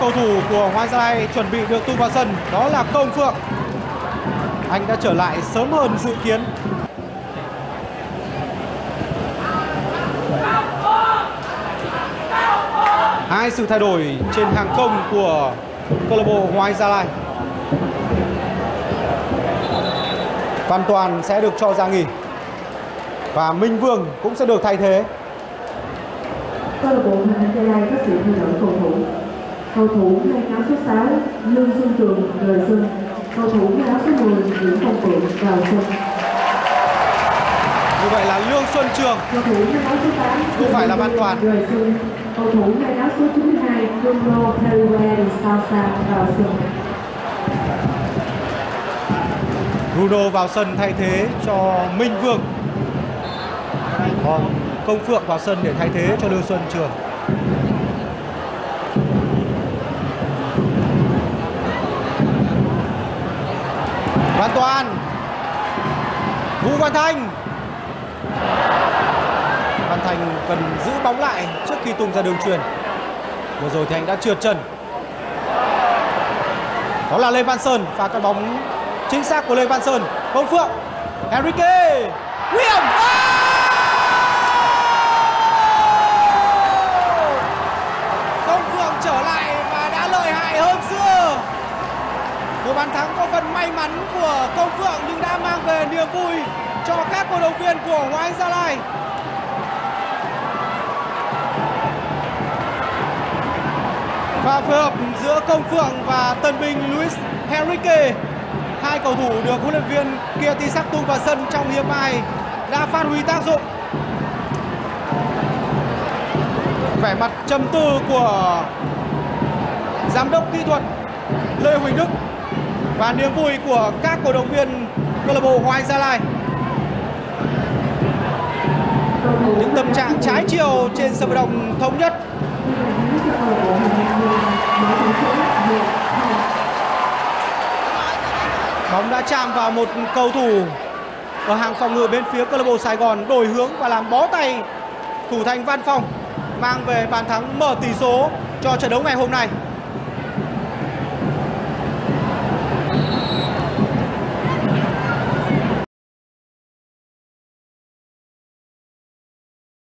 cầu thủ của Hoàng Gia Lai chuẩn bị được tung vào sân, đó là Công Phượng. Anh đã trở lại sớm hơn dự kiến. Hai sự thay đổi trên hàng công của câu lạc bộ Hoàng Gia Lai. Văn Toàn sẽ được cho ra nghỉ và Minh Vương cũng sẽ được thay thế. câu lạc bộ Hoàng Gia Lai có sự thay đổi cầu thủ cầu thủ mang áo số 6 Lương Xuân Trường rời sân cầu thủ mang áo số 10 Nguyễn Phong Phượng vào sân Như vậy là Lương Xuân Trường cầu thủ mang áo số 8 Không phải là Văn Toàn. rời sân cầu thủ mang áo số 92 Bruno Pereira Salsa vào sân Bruno vào sân thay thế cho Minh Vương. Còn Công Phượng vào sân để thay thế cho Lương Xuân Trường. Văn Toàn. Vũ Văn Thanh. Văn Thành cần giữ bóng lại trước khi tung ra đường truyền Vừa rồi thì anh đã trượt chân. Đó là Lê Văn Sơn và cắt bóng chính xác của Lê Văn Sơn. Công Phượng Enrique Nguy hiểm À! Một bàn thắng có phần may mắn của Công Phượng nhưng đã mang về niềm vui cho các cổ động viên của Hoàng Anh Gia Lai. Và phối hợp giữa Công Phượng và tân binh Luis Henrique. Hai cầu thủ được huấn luyện viên Kieti Sắc tung vào sân trong hiệp 2 đã phát huy tác dụng. Vẻ mặt trầm tư của giám đốc kỹ thuật Lê Huỳnh Đức và niềm vui của các cổ động viên câu lạc bộ Hoàng Anh Gia Lai. Những tâm trạng trái chiều trên sân vận động thống nhất bóng đã chạm vào một cầu thủ ở hàng phòng ngự bên phía câu lạc bộ Sài Gòn đổi hướng và làm bó tay thủ thành Văn Phong, mang về bàn thắng mở tỷ số cho trận đấu ngày hôm nay.